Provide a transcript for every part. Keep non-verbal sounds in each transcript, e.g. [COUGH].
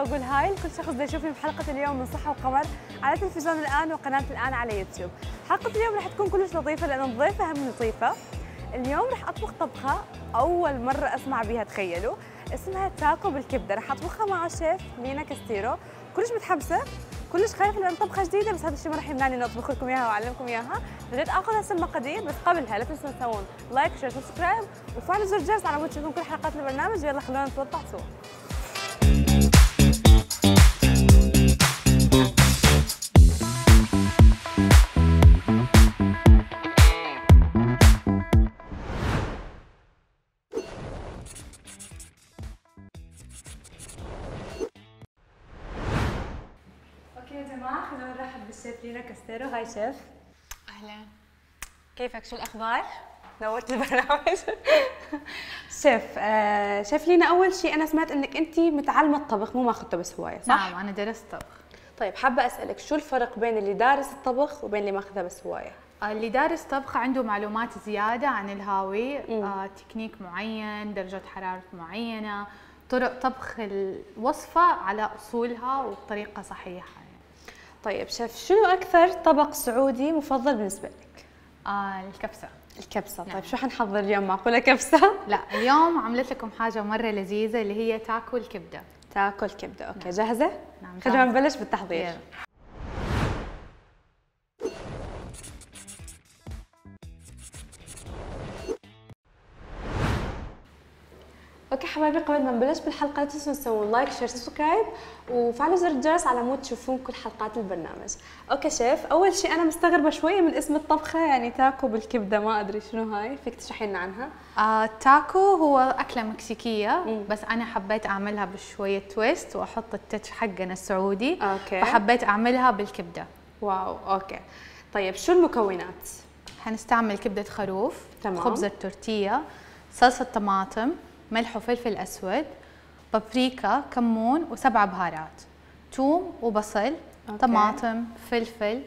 أقول hi لكل شخص دا يشوفني بحلقة اليوم من صحة وقمر على تلفزيون الآن وقناة الآن على يوتيوب. حلقة اليوم راح تكون كلش لطيفة لأن الضيفه هم لطيفة. اليوم راح أطبخ طبخة أول مرة أسمع بها تخيلوا. اسمها تاكو بالكبدة. راح أطبخها مع الشيف لينا كاستيرو. كلش متحمسة كلش خايفة لأن طبخة جديدة بس هذا الشيء ما راح يمنعني إني أطبخ لكم إياها وأعلمكم إياها. بديت آخذ هسه المقادير بس قبلها لا تنسون تسوون like share subscribe وفعلوا زر الجرس على مود تشوفون كل حلقات البرنامج. يلا خلونا نتوضع سوا. بالشيف لينا كاستيرو hi شيف أهلا كيفك شو الأخبار؟ نورت البرنامج شيف آه شيف لينا أول شيء أنا سمعت إنك أنت متعلمة الطبخ مو ماخذته بس هواية صح؟ نعم أنا درست طبخ طيب حابة أسألك شو الفرق بين اللي دارس الطبخ وبين اللي ماخذها بس هواية؟ اللي دارس طبخ عنده معلومات زيادة عن الهاوي آه، تكنيك معين درجة حرارة معينة طرق طبخ الوصفة على أصولها وبطريقة صحيحة يعني. طيب شيف شنو أكثر طبق سعودي مفضل بالنسبة لك؟ آه الكبسة الكبسة طيب نعم. شو حنحضر اليوم معقولة كبسة؟ لا اليوم عملت لكم حاجة مرة لذيذة اللي هي تاكو الكبدة تاكو الكبدة okay جاهزة؟ نعم خلينا جاهزة. نبلش بالتحضير يلا. حبايبي قبل ما نبلش بالحلقة لا تنسوا تسوون like share subscribe وفعلوا زر الجرس على مود تشوفون كل حلقات البرنامج. okay شيف أول شيء أنا مستغربة شوية من اسم الطبخة يعني تاكو بالكبدة ما أدري شنو هاي فيك تشرحي لنا عنها؟ آه التاكو هو أكلة مكسيكية مم. بس أنا حبيت أعملها بشوية twist وأحط ال touch حقنا السعودي okay. فحبيت أعملها بالكبدة. wow okay. طيب شو المكونات؟ حنستعمل كبدة خروف تمام. خبز التورتية صلصة طماطم ملح وفلفل أسود بابريكا كمون وسبع بهارات. توم وبصل okay. طماطم فلفل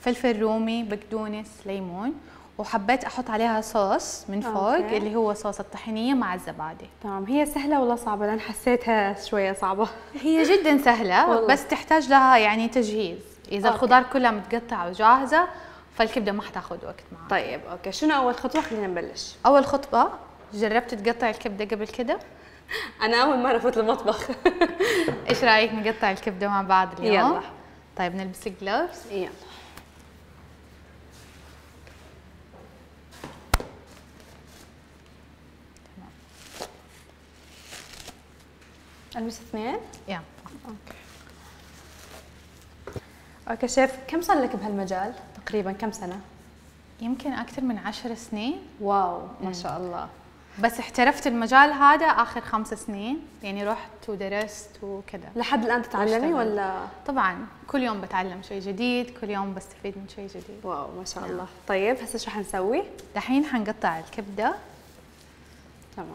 فلفل رومي بقدونس ليمون. وحبيت أحط عليها صوص من فوق okay. اللي هو صوص الطحينية مع الزبادي. تمام. هي سهلة ولا صعبة؟ لأن حسيتها شوية صعبة. هي جدا سهلة [LAUGHS] والله. بس تحتاج لها يعني تجهيز. إذا okay. الخضار كلها متقطعة وجاهزة فالكبدة ما حتاخذ وقت معك. طيب okay. شنو أول خطوة؟ خلينا نبلش. أول خطوة جربت تقطع الكبدة قبل كده؟ [LAUGHS] أنا أول مرة أفوت المطبخ. [LAUGHS] إيش رأيك نقطع الكبدة مع بعض اليوم؟ يلا. طيب نلبس ال gloves يلا. ألبس اثنين؟ yeah. okay. شيف كم صار لك بهالمجال؟ تقريبا كم سنة؟ يمكن أكثر من عشر سنين. واو ما شاء الله. بس احترفت المجال هذا آخر خمس سنين يعني رحت ودرست وكذا. لحد الآن تتعلمي. ولا؟ طبعا كل يوم بتعلم شيء جديد كل يوم بستفيد من شيء جديد. واو ما شاء الله. طيب هسه شو حنسوي؟ دحين حنقطع الكبدة. تمام.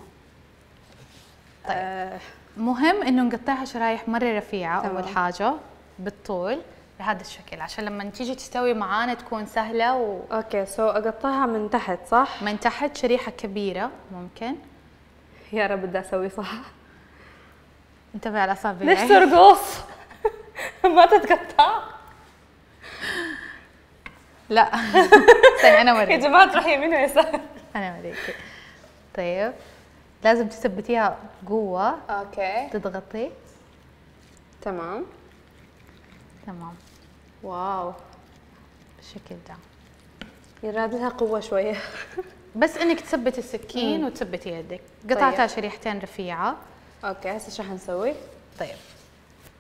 طيب. آه. مهم إنه نقطعها شرايح مرة رفيعة تمام. اول حاجة بالطول. بهذا الشكل عشان لما تيجي تستوي معانا تكون سهلة ومن أوكي سو أقطعها من تحت صح؟ تحت شريحة كبيرة ممكن. يا رب بدي أسوي صح؟ انتبه على أصابعي. ليش ترقص؟ [LAUGHS] ما تتقطع؟ لا. استني [LAUGHS] أنا يا اوريك جماعة تروح يمين ويسار. أنا أوريك. طيب لازم تثبتيها قوة. okay. تضغطي. تمام. تمام. wow. بالشكل ده. يراد لها قوة شوية. [LAUGHS] بس إنك تثبتي السكين وتثبتي يدك. قطعتها شريحتين رفيعة. okay هسه شو حنسوي؟ طيب.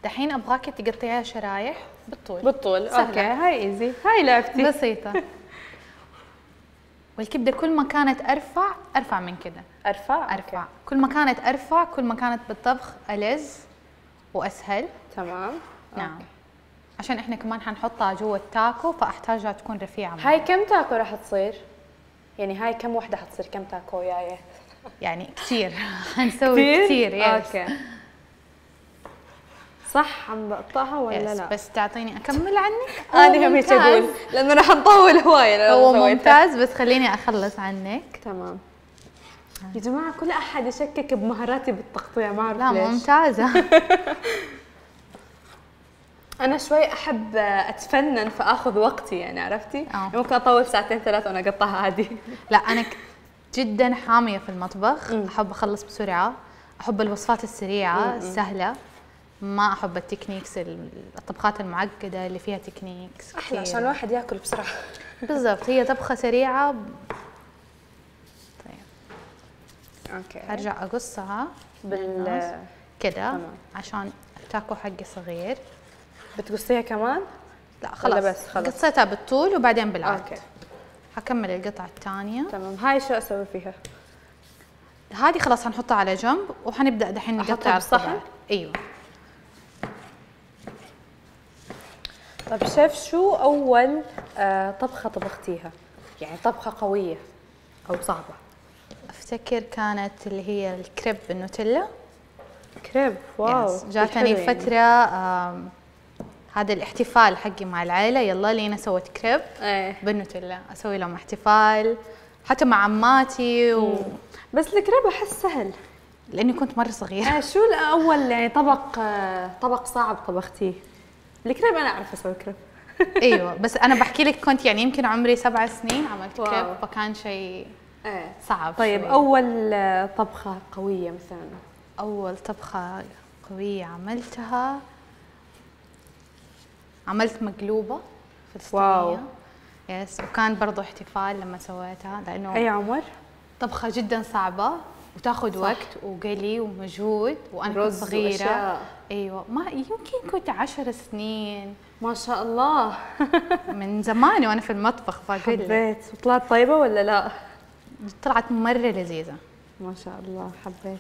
دحين ابغاكي تقطعيها شرايح بالطول. بالطول. سهلة. okay هاي easy هاي لعبتي. بسيطة. [LAUGHS] والكبدة كل ما كانت أرفع أرفع من كده. أرفع؟ أرفع. كل ما كانت أرفع كل ما كانت بالطبخ ألذ وأسهل. تمام. نعم. okay. عشان إحنا كمان حنحطها جوا التاكو فأحتاجها تكون رفيعة هاي. كم تاكو راح تصير؟ يعني هاي كم وحدة حتصير؟ كم تاكو وياي؟ يعني كثير [LAUGHS] حنسوي كثير yes okay. صح عم بقطعها ولا yes لا؟ بس تعطيني أكمل عنك؟ [LAUGHS] أنا هم هيك. أقول لأنه راح نطول هوايه هو. ممتاز بس خليني أخلص عنك. تمام. يا جماعة كل أحد يشكك بمهاراتي بالتقطيع ما أعرف لا ليش. ممتازة. [LAUGHS] أنا شوي أحب أتفنن فاخذ وقتي يعني عرفتي؟ آه. ممكن أطول ساعتين ثلاث وأنا أقطعها عادي. [LAUGHS] لا أنا جدا حامية في المطبخ. أحب أخلص بسرعة. أحب الوصفات السريعة السهله ما أحب ال techniques ال- الطبخات المعقدة اللي فيها techniques أحلى. عشان الواحد ياكل بسرعة. [LAUGHS] بالضبط. هي طبخة سريعة. طيب. okay. أرجع أقصها. بال كذا تمام. عشان التاكو حقي صغير. بتقصيها كمان؟ لا خلاص. بس؟ خلاص؟ قصيتها بالطول وبعدين بالعرض. okay. حكمل القطعة الثانية. تمام. هاي شو أسوي فيها؟ هذه خلاص حنحطها على جنب وحنبدأ دحين نقطع؟ الخضار أيوه. طيب شيف شو أول آه طبخة طبختيها؟ يعني طبخة قوية أو صعبة؟ أفتكر كانت اللي هي الكريب بالنوتيلا. كريب. wow. جاتني حلو يعني. هذا الاحتفال حقي مع العيلة. يلا لينا سوت كريب. إيه. بالنوتيلا أسوي لهم احتفال حتى مع عماتي و... بس الكريب أحس سهل. لأني كنت مرة صغيرة. آه شو الأول يعني طبق طبق صعب طبختيه؟ الكريب أنا أعرف أسوي كريب. [LAUGHS] أيوه بس أنا بحكي لك كنت يعني يمكن عمري سبع سنين عملت wow. كريب فكان شيء إيه. صعب طيب شوي. أول طبخة قوية مثلا؟ أول طبخة قوية عملتها عملت مقلوبة فلسطينيه wow. yes وكان برضو احتفال لما سويتها لأنه أي عمر؟ طبخة جدا صعبة وتاخذ وقت وقلي ومجهود وأنا كنت صغيرة. وأشياء. أيوه. ما يمكن كنت عشر سنين. ما شاء الله. [LAUGHS] من زمان وأنا في المطبخ لك حبيت. وطلعت طيبة ولا لا؟ طلعت مرة لذيذة. ما شاء الله. حبيت.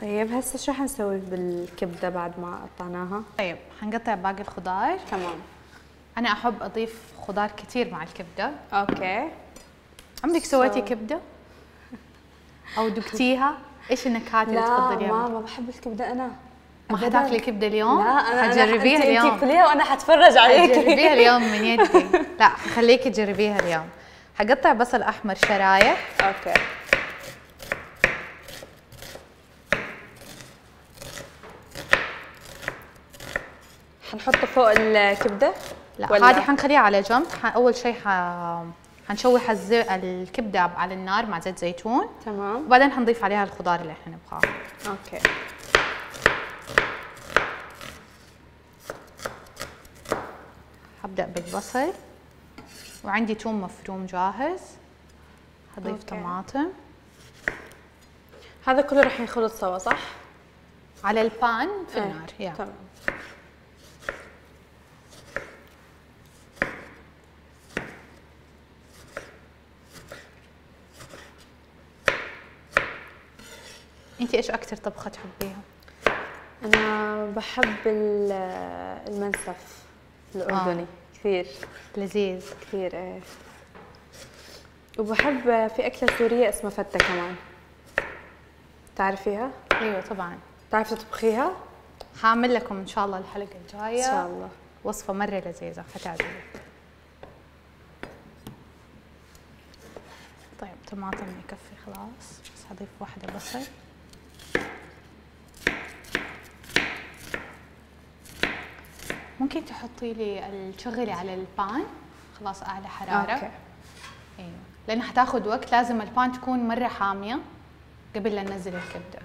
طيب هسه شو حنسوي بالكبدة بعد ما قطعناها؟ طيب حنقطع باقي الخضار. تمام. أنا أحب أضيف خضار كثير مع الكبدة. okay. عمرك سويتي So- كبدة؟ أو دقتيها؟ إيش النكهات اللي لا تفضليها ما منها؟ ما بحب الكبدة أنا. ما. حتاكلي كبدة اليوم؟ لا أنا حتجربيها اليوم أنت كليها وأنا حتفرج عليك. حتجربيها اليوم من يدي. [LAUGHS] لا خليكي تجربيها اليوم. حقطع بصل أحمر شرايح. okay. حنحطه فوق الكبدة؟ لا ولا؟ هذه حنخليها على جنب. أول شيء ح... حنشوح الزي... الكبدة على النار مع زيت زيتون. تمام. وبعدين حنضيف عليها الخضار اللي إحنا نبغاه. okay. حبدأ بالبصل. وعندي توم مفروم جاهز. حضيف okay. طماطم. هذا كله راح ينخلط سوا صح؟ على البان في إيه، النار يا. تمام. انت إيش أكثر طبخة تحبيها؟ أنا بحب ال- المنسف الأردني آه. كثير. لذيذ. كثير إيه. وبحب في أكلة سورية اسمها فتة كمان. تعرفيها؟ أيوه طبعا. بتعرفي تطبخيها؟ حاعمل لكم إن شاء الله الحلقة الجاية. إن شاء الله. وصفة مرة لذيذة حتعجبك طيب طماطم يكفي خلاص. بس حضيف واحدة بصل ممكن تحطي لي تشغلي على البان. خلاص أعلى حرارة. أوكي. أيوه لأن حتاخذ وقت. لازم ال pan تكون مرة حامية قبل لا ننزل الكبدة.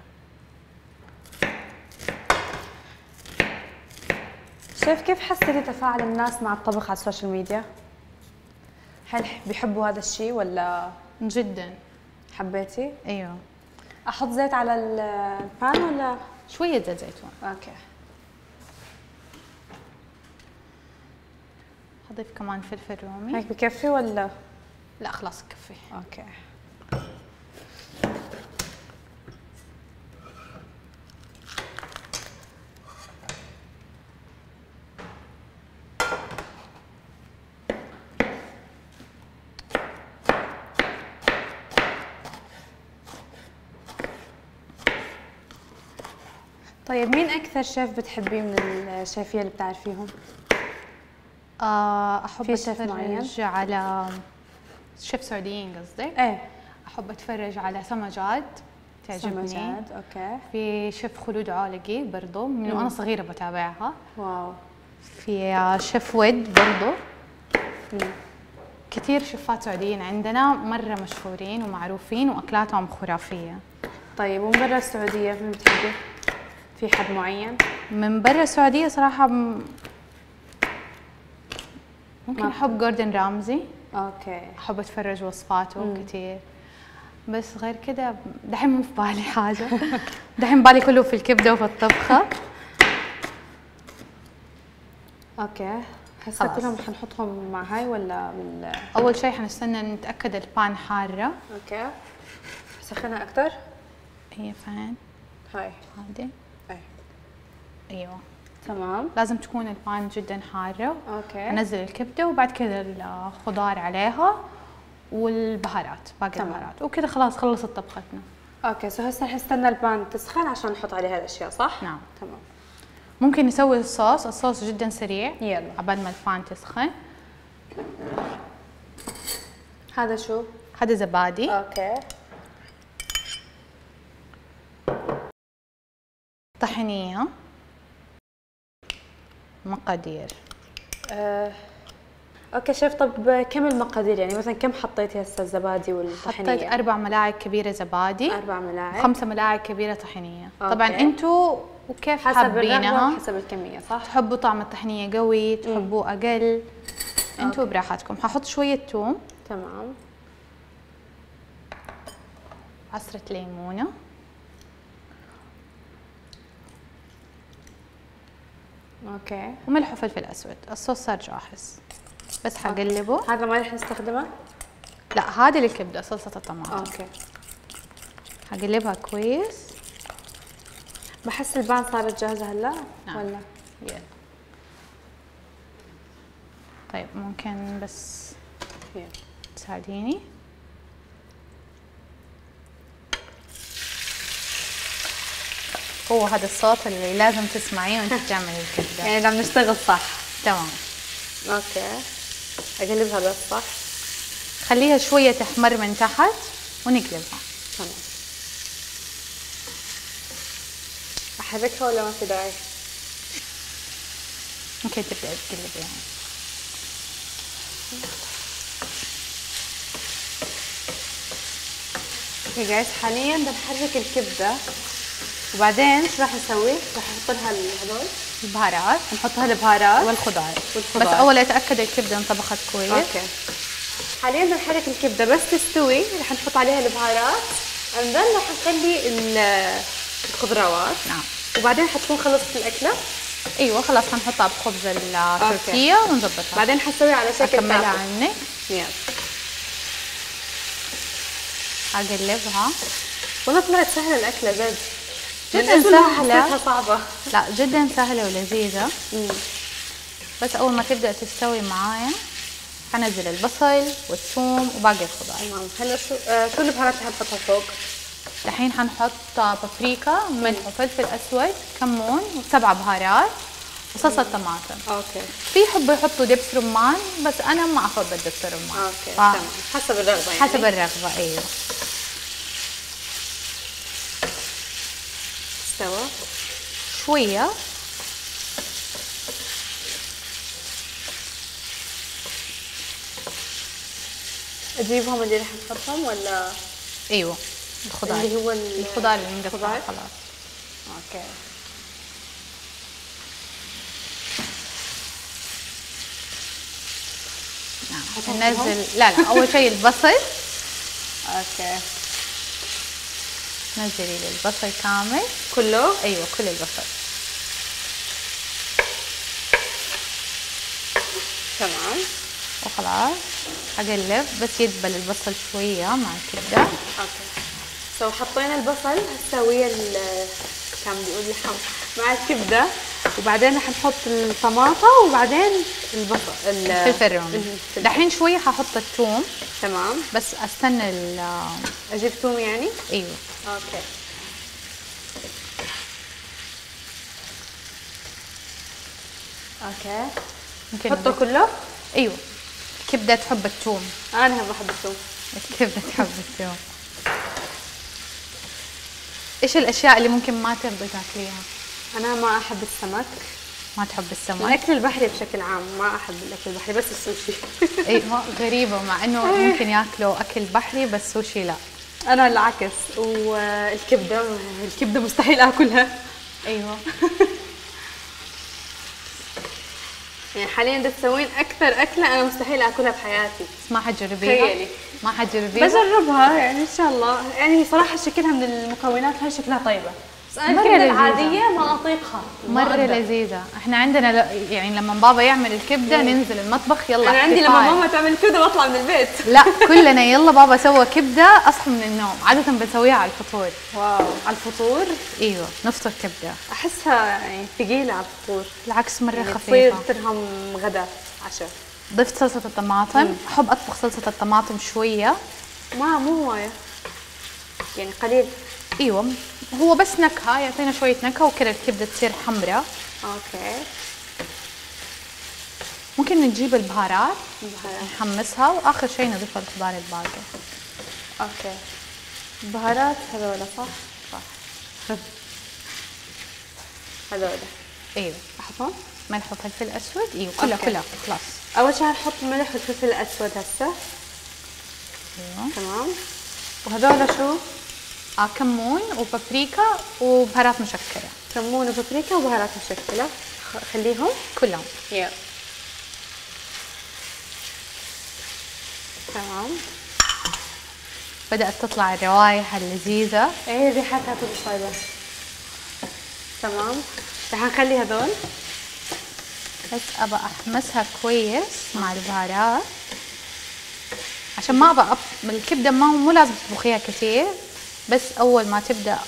شايف كيف حسيتي تفاعل الناس مع الطبخ على ال social media؟ هل بيحبوا هذا الشيء ولا جدا. حبيتي؟ إيوه. أحط زيت على ال- ال pan ولا؟ شوية زيت زيتون. okay. حضيف كمان فلفل رومي هيك بكفي ولا؟ لا خلاص كفي أوكي طيب مين أكثر شيف بتحبيه من الشيفيه اللي بتعرفيهم؟ آه أحب؟ أتفرج على شيف سعوديين قصدي إيه. أحب أتفرج على سما جاد تعجبني. سما جاد okay. في شيف خلود عالقي برضو من وأنا صغيرة بتابعها. wow. في شيف ود برضو. كثير شيفات سعوديين عندنا مرة مشهورين ومعروفين وأكلاتهم خرافية. طيب ومن برا السعودية مين بتحبي؟ في حد معين؟ من برا السعودية صراحة ممكن ما أحب جوردن رامزي. okay. أحب أتفرج وصفاته كثير بس غير كده دحين مو في بالي حاجة. [LAUGHS] دحين بالي كله في الكبدة وفي الطبخة. okay. هسه. كلهم حنحطهم مع هاي ولا بال أول شيء حنستنى نتأكد ال pan حارة. okay. سخنها أكثر؟ هي فين هاي. هذه أي. أيوه. تمام. لازم تكون ال pan جدا حارة. okay. أنزل الكبدة وبعد كذا الخضار عليها والبهارات باقي تمام. البهارات. وكذا خلاص خلصت طبختنا. okay so هسه حنستنى ال pan تسخن عشان نحط عليها الاشياء صح؟ نعم. تمام. ممكن نسوي ال sauce. ال sauce جدا سريع. يلا. عبال ما ال pan تسخن. هذا شو؟ هذا زبادي. okay. طحينية. مقادير. آه. okay chef طب كم المقادير؟ يعني مثلا كم حطيتي هسه الزبادي والطحينية؟ حطيت أربع ملاعق كبيرة زبادي. أربع ملاعق. خمسة ملاعق كبيرة طحينية. okay. طبعا أنتوا وكيف حسب حابينها وحسب الكمية صح؟ تحبوا طعم الطحينية قوي تحبوه أقل؟ أنتوا براحتكم. ححط شوية توم. تمام. عصرة ليمونة. okay. وملح وفلفل اسود الصوص صار جاهز. بس حقلبه. هذا ما رح نستخدمه؟ لا هذه للكبدة صلصة الطماطم. okay. حقلبها كويس. بحس البان صارت جاهزة هلا؟ نعم. ولا؟ يلا طيب ممكن بس يلا. تساعديني؟ هو هذا الصوت اللي لازم تسمعيه وانت بتعملي الكبده يعني بدنا نشتغل صح. تمام. أوكي. اقلبها بس صح؟ خليها شوية تحمر من تحت ونقلبها تمام. أحركها ولا ما في داعي؟ ممكن تبدأ تقلبي يعني. okay جايز حاليا بدنا نحرك الكبدة. وبعدين شو راح نسوي؟ راح نحط لها هدول البهارات. نحطها البهارات. والخضار. والخضار. بس أول أتأكد الكبدة انطبخت كويس. okay. حاليا بدنا نحرك الكبدة بس تستوي. رح نحط عليها البهارات. Then رح نخلي ال- الخضروات. نعم. وبعدين حتكون خلصت الأكلة. أيوه خلاص حنحطها بخبز التركية ونظبطها. بعدين حسويها على شكل أكملها. عنك يلا. أقلبها. والله طلعت سهلة الأكلة جد جداً. حسيتها صعبة. لا جدا سهلة ولذيذة. بس أول ما تبدأ تستوي معايا حنزل البصل والثوم وباقي الخضار. تمام. هلا شو شو البهارات اللي حنحطها فوق؟ دحين حنحط بابريكا ملح وفلفل أسود كمون وسبع بهارات وصلصة طماطم. okay. في يحبوا يحطوا دبس رمان بس أنا ما أفضل دبس الرمان okay ف- تمام. حسب الرغبة يعني. حسب الرغبة أيوه شوية. أجيبهم اللي رح نحطهم ولا؟ أيوه الخضار. اللي هو ال- الخضار اللي مقطع؟ خلاص. okay. نعم ننزل لا لا أول شيء البصل. okay. نزلي لي البصل كامل. كله؟ أيوه كل البصل. تمام. وخلاص. أقلب بس يدبل البصل شوية مع الكبده okay. so حطينا البصل. هسه ويا ال- كان بيقول لحم. مع الكبده وبعدين رح نحط الطماطة وبعدين البصل ال- الفلفل الرومي. دحين شوية ححط الثوم. تمام. بس أستنى ال أجيب ثوم يعني؟ أيوه. okay أوكي ممكن حطه أضيف- كله؟ أيوه. الكبده تحب الثوم أنا بحب الثوم الكبده تحب الثوم إيش الأشياء اللي ممكن ما ترضي تاكليها؟ أنا ما أحب السمك. ما تحب السمك؟ الأكل البحري بشكل عام ما أحب الأكل البحري بس السوشي. أيوه غريبة مع إنه ممكن ياكلوا أكل بحري بس سوشي لا. أنا العكس والكبدة الكبدة مستحيل آكلها. أيوه. [LAUGHS] يعني حاليا بدك تسوين أكثر أكلة أنا مستحيل آكلها بحياتي بس ما حتجربيها تخيلي. ما حتجربيها بجربها يعني إن شاء الله. يعني صراحة شكلها من المكونات هاي شكلها طيبة. بس أنا مرة الكبده. العادية ما اطيقها ما أقدر. لذيذة، إحنا عندنا ل... يعني لما بابا يعمل الكبدة ننزل المطبخ يلا أنا عندي لما. ماما تعمل كبدة بطلع من البيت. لا [LAUGHS] كلنا يلا بابا سوى كبدة أصحى من النوم، عادة بنسويها على الفطور، wow. على الفطور؟ أيوه نفطر كبدة، أحسها يعني ثقيله على الفطور. بالعكس مرة يعني تصير خفيفة. ترهم غدا عشاء. ضفت صلصة الطماطم، أحب أطبخ صلصة الطماطم شوية، ما مو هوايه يعني قليل. إيوه. هو بس نكهة يعطينا شوية نكهة وكذا الكبدة تصير حمراء، okay. ممكن نجيب البهارات بهارات. نحمسها وآخر شيء نضيف الخضار الباقي. أوكي. بهارات هذولا صح؟ صح. [LAUGHS] هذولا. إيوه. أحطهم؟ ملح وفلفل اسود إيوه. كلها. كلها خلاص. أول شيء نحط الملح والفلفل الأسود هسه. إيوه. تمام. وهذولا شو؟ آه كمون وبابريكا وبهارات مشكلة. كمون وبابريكا وبهارات مشكلة. خليهم. كلهم. يلا تمام. بدأت تطلع الروائح اللذيذة. إيه ريحتها كل طيبه تمام. رح نخلي هذول. بس أبى أحمسها كويس مع البهارات. عشان ما أبى أب... الكبدة ما مو لازم تطبخيها كثير. بس أول ما تبدأ.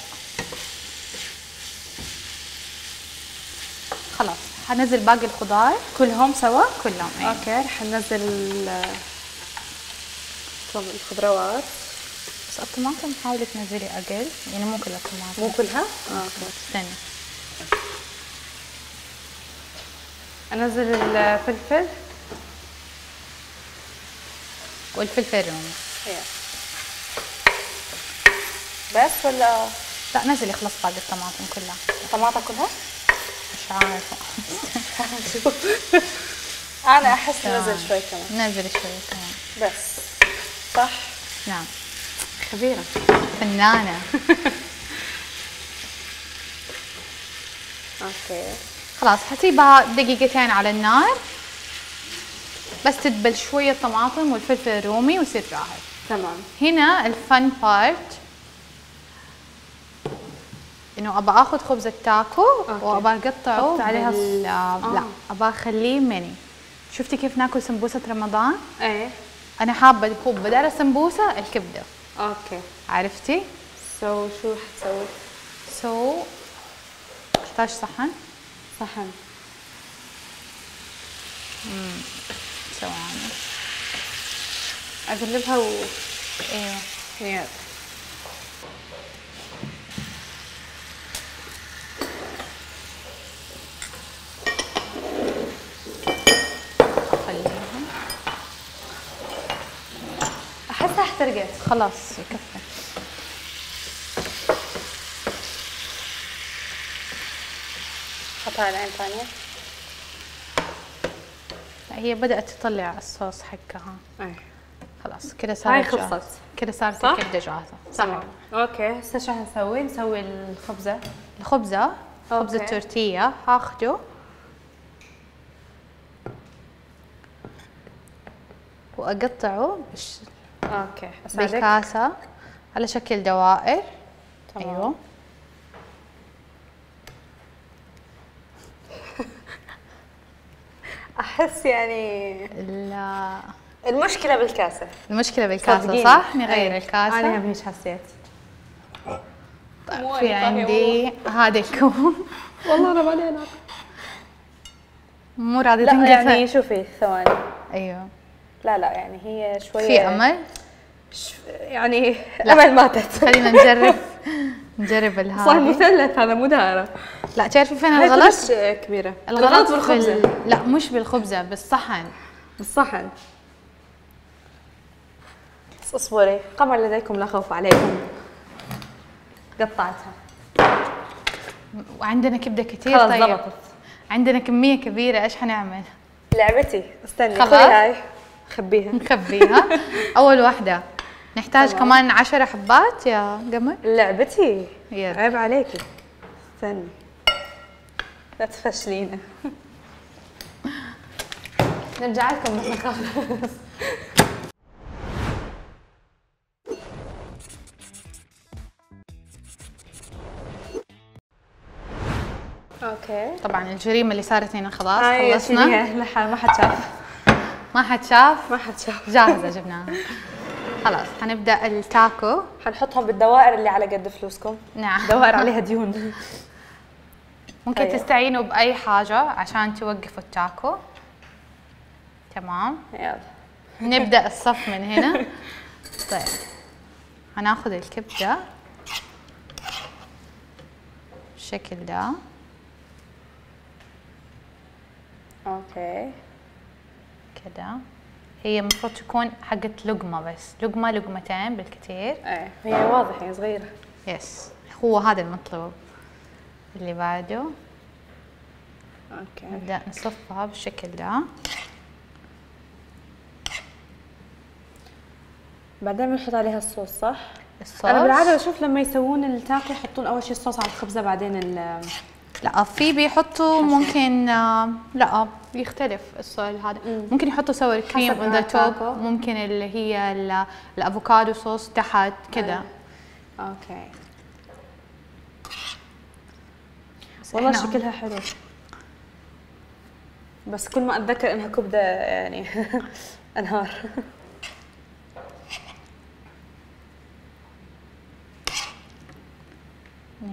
خلاص حنزل باقي الخضار كلهم سوا؟ كلهم أيوة. okay رح ننزل ال- الخضروات. بس الطماطم حاولي تنزلي أقل يعني مو كل الطماطم مو كلها؟ آه okay. استني. أنزل الفلفل. والفلفل الرومي. بس ولا؟ لا نزلي خلاص باقي الطماطم كلها. طماطم كلها؟ مش عارفة. [LAUGHS] أنا أحس تمام. نزل شوي كمان. نزلي شوي كمان. بس. صح؟ نعم. خبيرة. فنانة. [LAUGHS] okay. خلاص حسيبها دقيقتين على النار. بس تدبل شوية الطماطم والفلفل الرومي ويصير جاهز تمام. هنا الفن part إنه ابى آخذ خبز التاكو. وابى أقطعه عليها بال... ص- لا آه. ابى أخليه ميني شفتي كيف ناكل سمبوسة رمضان؟ إيه. أنا حابة يكون بدل السمبوسة الكبدة. okay. عرفتي؟ so شو حتسوي؟ so احتاج صحن. صحن. ثواني. أقلبها و أيوه يلا خلاص يكفي حطها على عين ثانية. هي بدأت تطلع الصوص حقها. خلاص كده هاي صارت خلصت. كده صارت صح؟ الكبدة جاهزة. تمام okay هسه شو حنسوي؟ نسوي الخبزة. الخبزة؟ خبز okay. التورتية هاخده. وأقطعه بش... okay أساعدك. بكاسة على شكل دوائر. تمام. أيوه. [LAUGHS] أحس يعني ال- المشكلة بالكاسة. المشكلة بالكاسة صدقيني. صح؟ نغير إيه. الكاسة. أنا هم هيك حسيت مو في أنا عندي هذا الكوب [LAUGHS] والله أنا مالي علاقة مو راضية لا تنقفل. يعني شوفي ثواني. أيوه. لا لا يعني هي شوية في أمل؟ ش- يعني لا. [LAUGHS] أمل ماتت خلينا نجرب. نجرب [LAUGHS] صار الهذا مثلث هذا مو دائرة. لا تعرفي فين الغلط؟ مش كبيرة. الغلط في بالخبزة ال... لا مش بالخبزة بالصحن. بالصحن. بس اصبري قمر لديكم لا خوف عليكم. قطعتها. وعندنا كبدة كثير خلاص طيب. ضبطت. عندنا كمية كبيرة إيش حنعمل؟ لعبتي. استني خلاص. هاي. خبيها نخبيها. أول واحدة. نحتاج تمام. كمان عشرة حبات يا قمر لعبتي يلا. عيب عليكي. استني. لا تفشلينا. نرجع لكم بس نخلص أوكي. طبعا الجريمة اللي صارت هنا خلاص خلصنا. ما حد شاف. ما حد شاف ما حد شاف جاهزة جبناها. خلاص حنبدأ التاكو. حنحطهم بالدوائر اللي على قد فلوسكم. نعم. دوائر عليها ديون. ممكن طيب. تستعينوا بأي حاجة عشان توقفوا التاكو. تمام؟ يلا. نبدأ الصف من هنا. طيب. هناخذ الكبدة. بالشكل ده. okay. كده هي المفروض تكون حقت لقمة بس. لقمة لقمتين بالكثير إيه هي واضح هي صغيرة. yes هو هذا المطلوب اللي بعده. okay. نبدأ نصفها بالشكل ده. بعدين بنحط عليها الصوص صح؟ الصوص. أنا بالعادة بشوف لما يسوون التاكو يحطون أول شيء الصوص على الخبزة بعدين ال لا في بيحطوا ممكن آه، لا بيختلف الصوص هذا. ممكن يحطوا sour cream on the top. ممكن اللي هي ال- ال avocado sauce تحت كذا okay. والله شكلها حلو. بس كل ما أتذكر إنها كبدة يعني [LAUGHS] أنهار.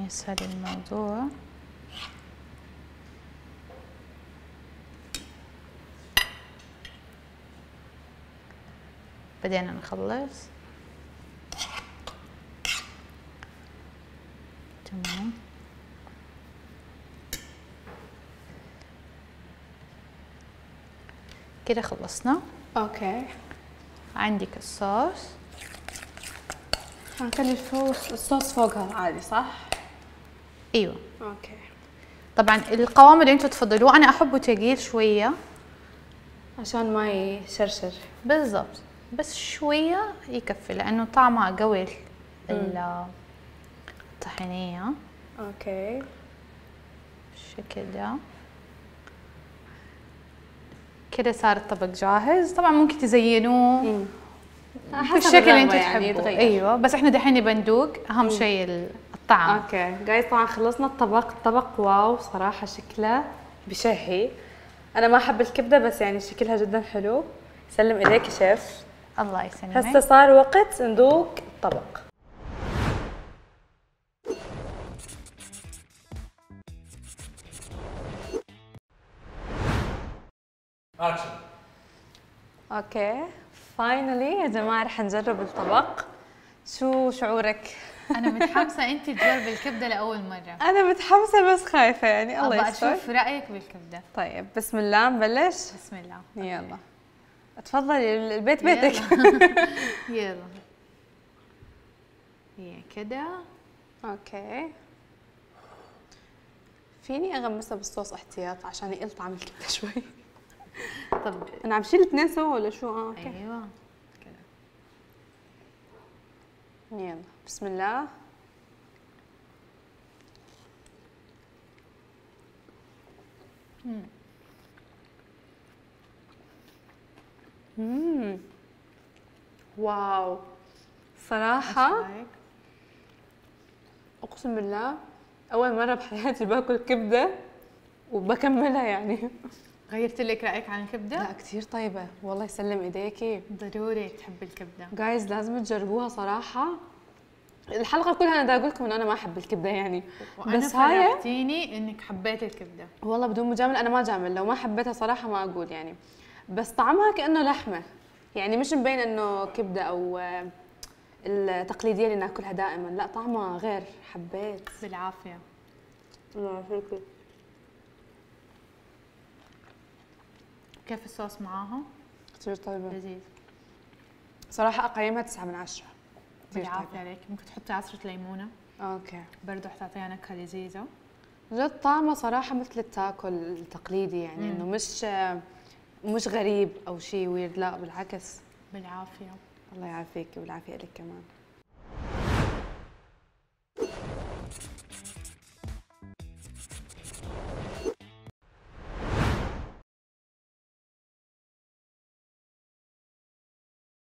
يسهل الموضوع. بدينا نخلص. تمام. كده خلصنا. okay. عندك الصوص. هنخلي الفوس الصوص فوقها عادي صح؟ أيوه. okay. طبعا القوام اللي أنتم تفضلوه أنا أحبه ثقيل شوية. عشان ما يشرشر. بالضبط. بس شوية يكفي لأنه طعمها قوي ال- الطحينية. okay. بالشكل ده كده صار الطبق جاهز. طبعا ممكن تزينوه. بالشكل اللي أنتم يعني تحبوه يتغير. أيوه بس إحنا دحين ندوق أهم شيء ال- الطعم. okay. جاهز طبعا خلصنا الطبق. الطبق wow صراحة شكله بشهي. أنا ما أحب الكبدة بس يعني شكلها جدا حلو. سلم ايديك يا شيف. الله يسلمك. هسه صار وقت ندوق الطبق action okay finally يا جماعة رح نجرب الطبق. شو شعورك؟ أنا متحمسة انت تجربي الكبدة لأول مرة. أنا متحمسة بس خايفة يعني الله أبغى يستر. أشوف رأيك بالكبدة. طيب بسم الله نبلش؟ بسم الله. يلا. تفضلي البيت بيتك. [LAUGHS] يلا. هي كده. okay. فيني اغمسها بالصوص احتياط عشان يقل طعم الكبده [LAUGHS] شوي؟ طب أنا عم شيل اثنين سوا ولا شو؟ آه okay. أيوه. كده. يلا. بسم الله. مم. wow. صراحة؟ أقسم بالله أول مرة بحياتي باكل كبدة وبكملها يعني. غيرت لك رأيك عن الكبدة؟ لا كثير طيبة. والله يسلم إيديكي. ضروري تحبي الكبدة. جايز لازم تجربوها صراحة. الحلقة كلها أنا دا أقول لكم انه أنا ما أحب الكبدة يعني. وأنا بس هاي إنك حبيت الكبدة. والله بدون مجاملة أنا ما جامل لو ما حبيتها صراحة ما أقول يعني. بس طعمها كأنه لحمة. يعني مش مبين إنه كبدة أو آه، التقليدية اللي ناكلها دائما. لا طعمها غير حبيت. بالعافية. الله يعافيك. كيف الصوص معاها؟ كثير طيبة. لذيذ. صراحة أقيمها تسعة من عشرة. كثير بالعافية طيبة عليك. ممكن تحطي عصرة ليمونة. أوكي. برضو حتعطيها نكهه لذيذة. جد طعمه صراحة مثل التاكل التقليدي يعني مم. إنه مش مش غريب أو شيء ويرد لا بالعكس. بالعافية. الله يعافيك والعافيه لك كمان.